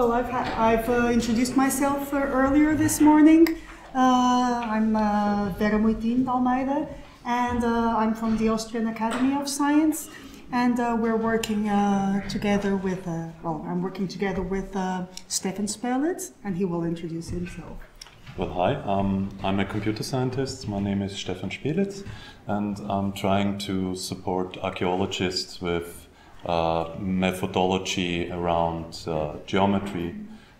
Well, I've, I've uh, introduced myself uh, earlier this morning. Uh, I'm uh, Vera Moitinho Almeida, and uh, I'm from the Austrian Academy of Science. And uh, we're working together with, well, I'm working together with Stefan Spelitz, and he will introduce himself. Well, hi, um, I'm a computer scientist. My name is Stefan Spelitz, and I'm trying to support archaeologists with methodology around uh, geometry.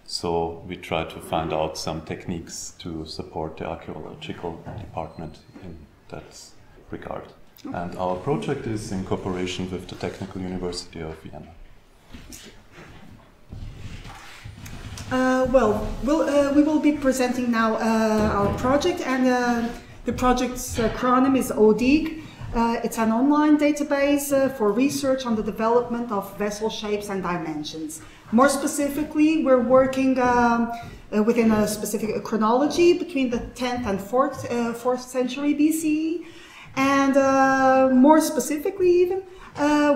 So we try to find out some techniques to support the archaeological department in that regard. And our project is in cooperation with the Technical University of Vienna. Uh, well, we'll uh, we will be presenting now uh, our project, and uh, the project's acronym is ODIG. Uh, it's an online database uh, for research on the development of vessel shapes and dimensions. More specifically, we're working um, within a specific chronology between the 10th and 4th, 4th century BCE, and more specifically, even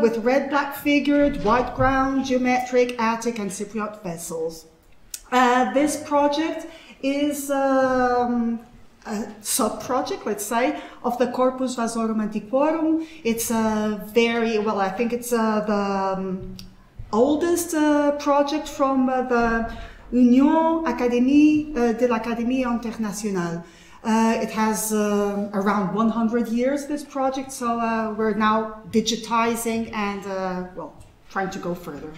with red black figured, white ground, geometric, Attic, and Cypriot vessels. Uh, this project is um, a sub-project, let's say, of the Corpus Vasorum Antiquorum. It's a very, well, I think it's uh, the um, oldest uh, project from uh, the Union Académie uh, de l'Académie Internationale. Uh, it has uh, around 100 years, this project, so we're now digitizing and, well, trying to go further.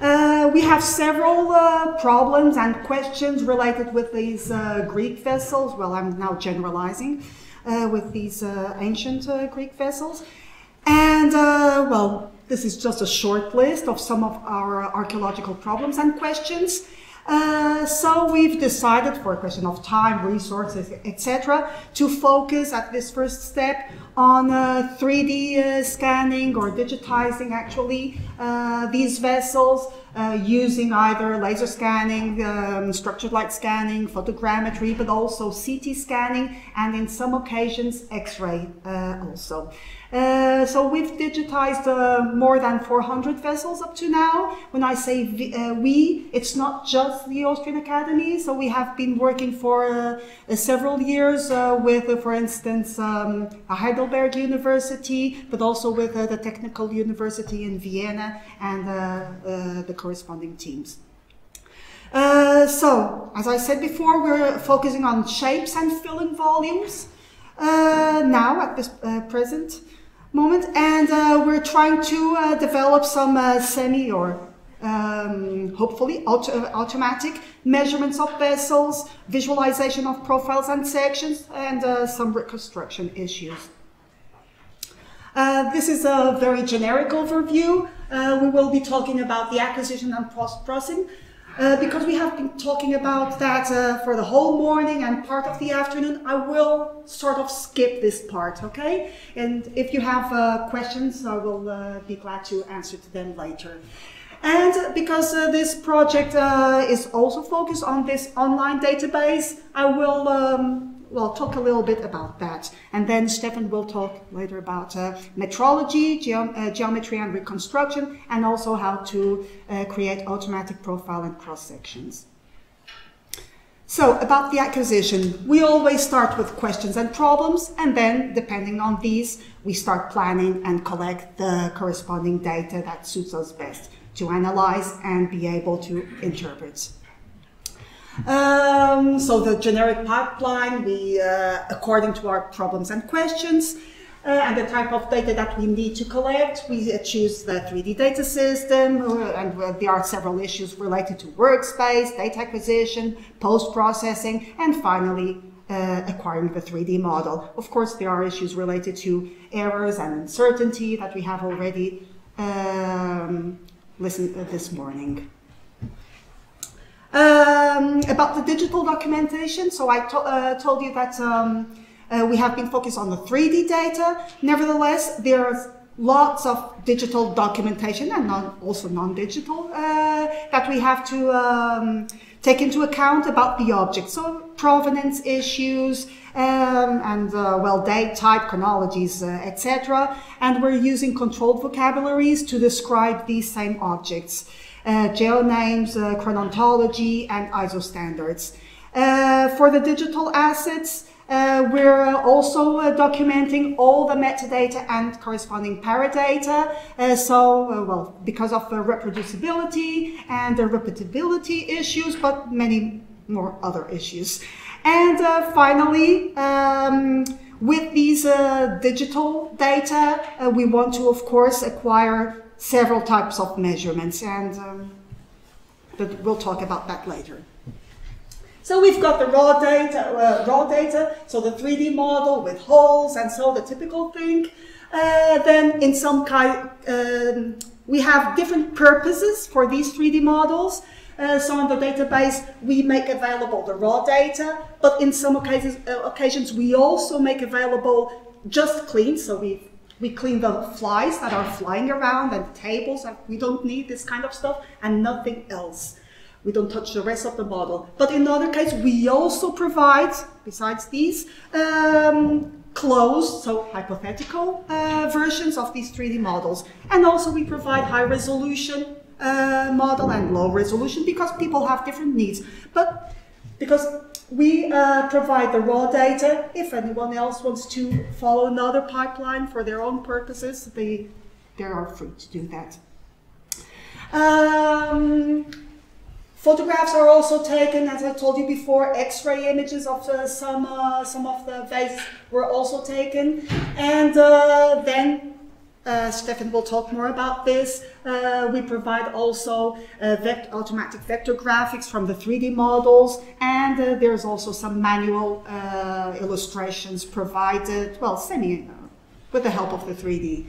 Uh, we have several uh, problems and questions related with these uh, Greek vessels. Well, I'm now generalizing uh, with these uh, ancient Greek vessels. And, well, this is just a short list of some of our archaeological problems and questions. Uh, so we've decided for a question of time, resources, etc., to focus at this first step on uh, 3D uh, scanning or digitizing actually these vessels uh, using either laser scanning, um, structured light scanning, photogrammetry, but also CT scanning, and in some occasions X-ray also. Uh, so we've digitized uh, more than 400 vessels up to now. When I say uh, we, it's not just the Austrian Academy. So we have been working for uh, uh, several years with, for instance, um, Heidelberg University, but also with the Technical University in Vienna and the corresponding teams. Uh, so, as I said before, we're focusing on shapes and filling volumes uh, now at this uh, present moment, and uh, we're trying to uh, develop some uh, semi or um, hopefully auto automatic measurements of vessels, visualization of profiles and sections, and some reconstruction issues. This is a very generic overview. Uh, we will be talking about the acquisition and post-processing, uh, because we have been talking about that uh, for the whole morning and part of the afternoon, I will sort of skip this part, okay? And if you have uh, questions, I will uh, be glad to answer to them later. And because uh, this project is also focused on this online database, I will um, well, talk a little bit about that. And then Stefan will talk later about uh, metrology, uh, geometry and reconstruction, and also how to uh, create automatic profile and cross sections. So about the acquisition, we always start with questions and problems, and then depending on these, we start planning and collect the corresponding data that suits us best to analyze and be able to interpret. Um, so the generic pipeline, we, uh, according to our problems and questions, uh, and the type of data that we need to collect, we uh, choose the 3D data system, uh, and there are several issues related to workspace, data acquisition, post-processing, and finally, uh, acquiring the 3D model. Of course, there are issues related to errors and uncertainty that we have already um, listened to this morning. Um, about the digital documentation, so I to uh, told you that um, uh, we have been focused on the 3D data. Nevertheless, there's lots of digital documentation and non also non-digital uh, that we have to um, take into account about the object. So provenance issues um, and uh, well date type chronologies, uh, etc. And we're using controlled vocabularies to describe these same objects. Uh, geonames, uh, chronontology, and ISO standards. Uh, for the digital assets, uh, we're also uh, documenting all the metadata and corresponding paradata. So, well, because of the reproducibility and the repeatability issues, but many more other issues. And finally, um, with these digital data, we want to, of course, acquire several types of measurements, and um, but we'll talk about that later. So we've got the raw data, uh, raw data, so the 3D model with holes and so the typical thing. Uh, then in some kind, um, we have different purposes for these 3D models. Uh, so in the database, we make available the raw data, but in some occasions, uh, occasions we also make available just clean. So we we clean the flies that are flying around and the tables, and we don't need this kind of stuff and nothing else. We don't touch the rest of the model. But in other case, we also provide, besides these, um, closed, so hypothetical uh, versions of these 3D models. And also we provide high resolution uh, model and low resolution because people have different needs. But because we uh, provide the raw data, if anyone else wants to follow another pipeline for their own purposes, they, they are free to do that. Um, Photographs are also taken, as I told you before, X-ray images of some, uh, some of the vases were also taken. And uh, then, uh, Stefan will talk more about this, uh, we provide also uh, vect automatic vector graphics from the 3D models, and there's also some manual illustrations provided, well, semi, with the help of the 3D.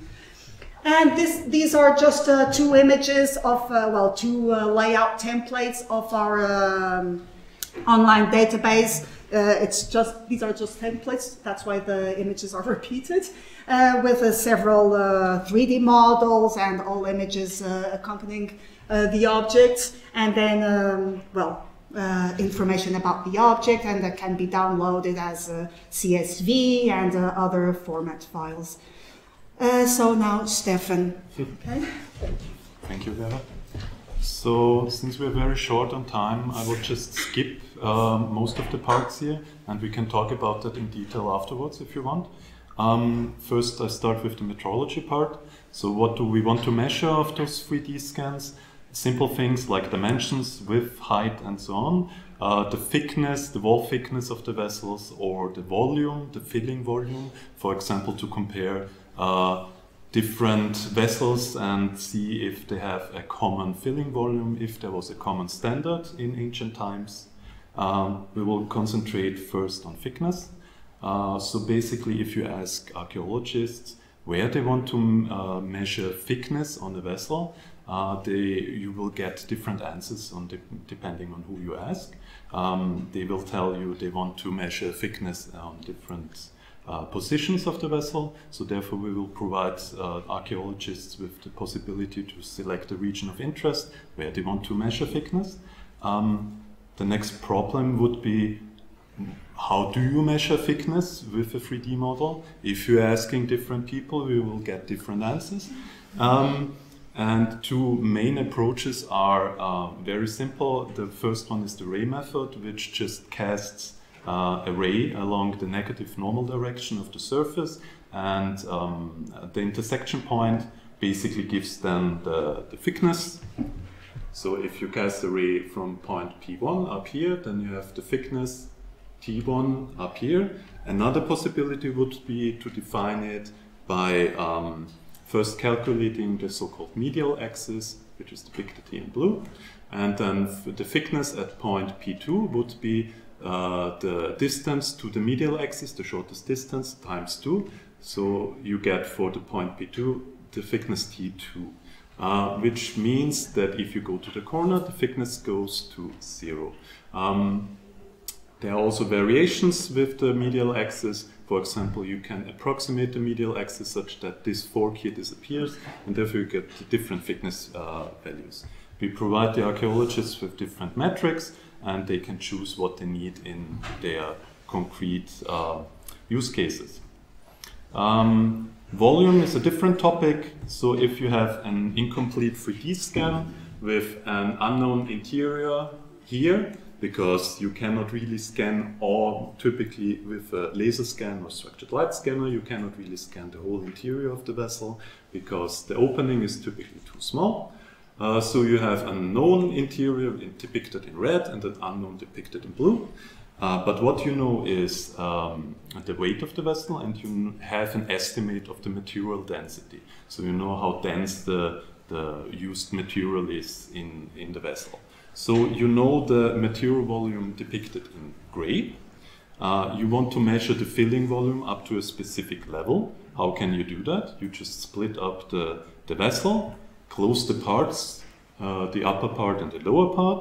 And this, these are just uh, two images of, uh, well, two uh, layout templates of our um, online database. Uh, it's just, these are just templates, that's why the images are repeated, uh, with uh, several 3D models and all images accompanying the objects. And then, um, well, information about the object, and that can be downloaded as a CSV and other format files. Uh, so now, Stefan. Okay. Thank you, Vera. So, since we're very short on time, I will just skip um, most of the parts here, and we can talk about that in detail afterwards if you want. Um, first, I start with the metrology part. So, what do we want to measure of those 3D scans? Simple things like dimensions, width, height, and so on. Uh, the thickness, the wall thickness of the vessels, or the volume, the filling volume, for example, to compare uh, different vessels and see if they have a common filling volume, if there was a common standard in ancient times. Um, we will concentrate first on thickness. Uh, so basically, if you ask archaeologists where they want to uh, measure thickness on a vessel, uh, they, you will get different answers on de depending on who you ask. Um, they will tell you they want to measure thickness on different uh, positions of the vessel. So therefore we will provide uh, archaeologists with the possibility to select a region of interest where they want to measure thickness. Um, the next problem would be how do you measure thickness with a 3D model? If you're asking different people, we will get different answers. Um, and two main approaches are uh, very simple. The first one is the ray method, which just casts uh, a ray along the negative normal direction of the surface, and um, the intersection point basically gives them the, the thickness. So if you cast the ray from point P1 up here, then you have the thickness T1 up here. Another possibility would be to define it by um, first calculating the so-called medial axis, which is depicted here in blue, and then the thickness at point P2 would be uh, the distance to the medial axis, the shortest distance, times 2. So you get for the point P2 the thickness T2, uh, which means that if you go to the corner, the thickness goes to 0. Um, there are also variations with the medial axis. For example, you can approximate the medial axis such that this fork here disappears, and therefore you get different thickness uh, values. We provide the archaeologists with different metrics, and they can choose what they need in their concrete uh, use cases. Um, volume is a different topic. So if you have an incomplete 3D scan, with an unknown interior here because you cannot really scan all typically with a laser scan or structured light scanner you cannot really scan the whole interior of the vessel because the opening is typically too small uh, so you have a known interior depicted in red and an unknown depicted in blue uh, but what you know is um, the weight of the vessel and you have an estimate of the material density so you know how dense the, the used material is in, in the vessel so you know the material volume depicted in gray. Uh, you want to measure the filling volume up to a specific level. How can you do that? You just split up the, the vessel, close the parts, uh, the upper part and the lower part,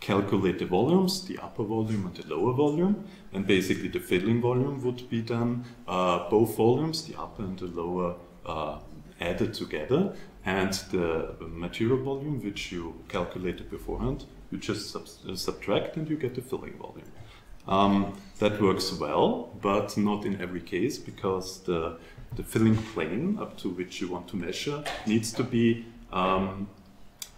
calculate the volumes, the upper volume and the lower volume, and basically the filling volume would be then uh, both volumes, the upper and the lower, uh, added together, and the material volume, which you calculated beforehand, you just sub subtract and you get the filling volume. Um, that works well, but not in every case because the, the filling plane up to which you want to measure needs to be, um,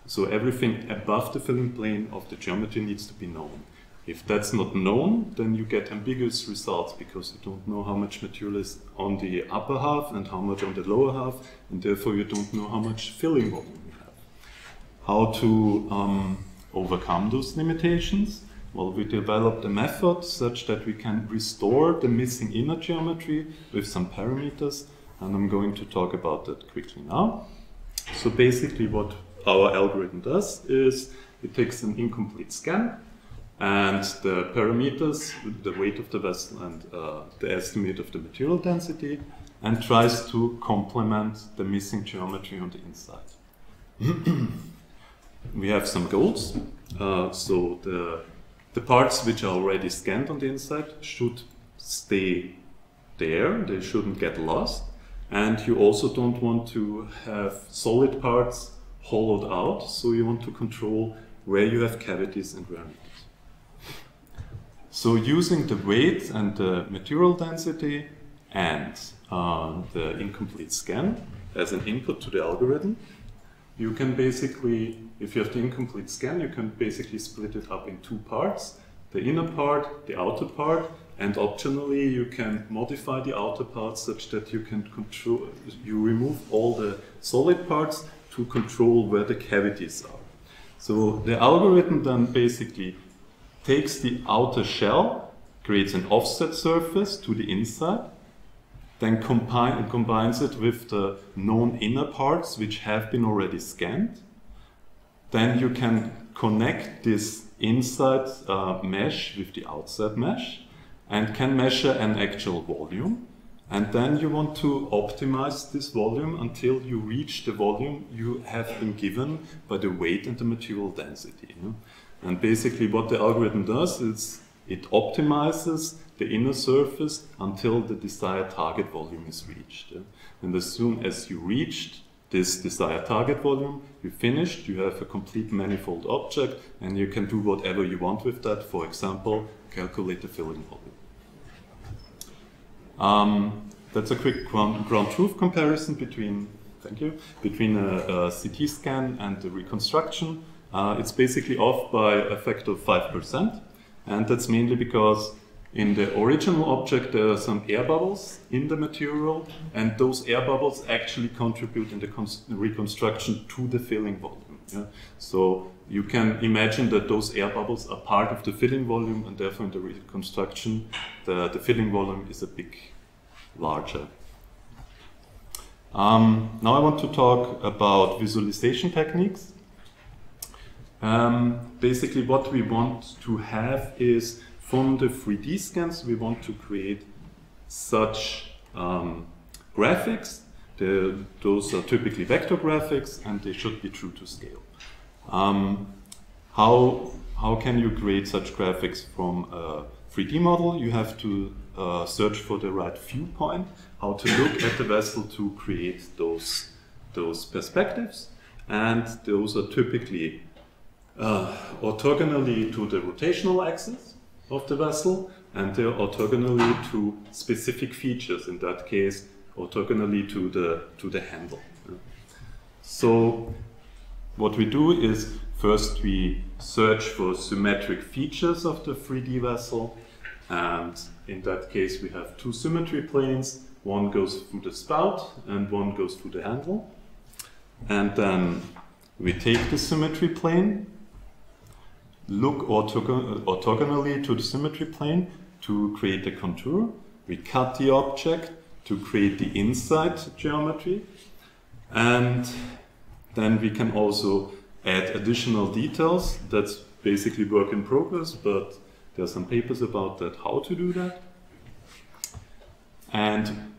so everything above the filling plane of the geometry needs to be known. If that's not known, then you get ambiguous results because you don't know how much material is on the upper half and how much on the lower half, and therefore you don't know how much filling volume you have. How to um, overcome those limitations? Well, we developed a method such that we can restore the missing inner geometry with some parameters, and I'm going to talk about that quickly now. So basically what our algorithm does is it takes an incomplete scan and the parameters, the weight of the vessel and uh, the estimate of the material density, and tries to complement the missing geometry on the inside. we have some goals. Uh, so the, the parts which are already scanned on the inside should stay there, they shouldn't get lost. And you also don't want to have solid parts hollowed out, so you want to control where you have cavities and where not. So using the weight and the material density and uh, the incomplete scan as an input to the algorithm, you can basically, if you have the incomplete scan, you can basically split it up in two parts. The inner part, the outer part, and optionally you can modify the outer part such that you can control, you remove all the solid parts to control where the cavities are. So the algorithm then basically takes the outer shell, creates an offset surface to the inside, then combine, combines it with the known inner parts which have been already scanned. Then you can connect this inside uh, mesh with the outside mesh and can measure an actual volume. And then you want to optimize this volume until you reach the volume you have been given by the weight and the material density. And basically what the algorithm does is it optimizes the inner surface until the desired target volume is reached. And as soon as you reached this desired target volume, you finished, you have a complete manifold object, and you can do whatever you want with that. For example, calculate the filling volume. Um, that's a quick ground, ground, truth comparison between, thank you, between a, a CT scan and the reconstruction. Uh, it's basically off by a factor of 5%. And that's mainly because in the original object there are some air bubbles in the material, and those air bubbles actually contribute in the reconstruction to the filling volume. Yeah? So you can imagine that those air bubbles are part of the filling volume, and therefore in the reconstruction, the, the filling volume is a bit larger. Um, now I want to talk about visualization techniques. Um, basically, what we want to have is from the 3D scans, we want to create such um, graphics. The, those are typically vector graphics, and they should be true to scale. Um, how, how can you create such graphics from a 3D model? You have to uh, search for the right viewpoint, how to look at the vessel to create those, those perspectives. And those are typically uh, orthogonally to the rotational axis of the vessel and they're orthogonally to specific features, in that case orthogonally to the, to the handle. So what we do is first we search for symmetric features of the 3D vessel. And in that case, we have two symmetry planes. One goes through the spout and one goes through the handle. And then we take the symmetry plane, look orthogon orthogonally to the symmetry plane to create a contour. We cut the object to create the inside geometry. And then we can also add additional details. That's basically work in progress, but there are some papers about that, how to do that. And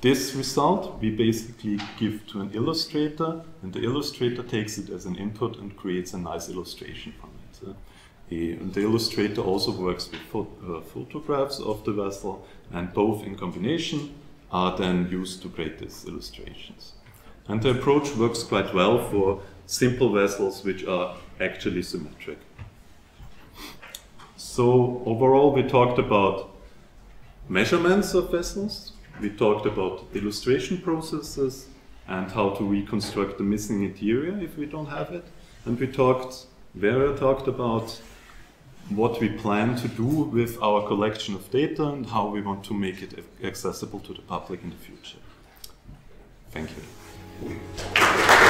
this result we basically give to an illustrator, and the illustrator takes it as an input and creates a nice illustration from it. and the illustrator also works with uh, photographs of the vessel, and both in combination are then used to create these illustrations. And the approach works quite well for simple vessels which are actually symmetric. So overall we talked about measurements of vessels, we talked about illustration processes and how to reconstruct the missing interior if we don't have it. And we talked, Vera talked about what we plan to do with our collection of data and how we want to make it accessible to the public in the future. Thank you. Obrigado.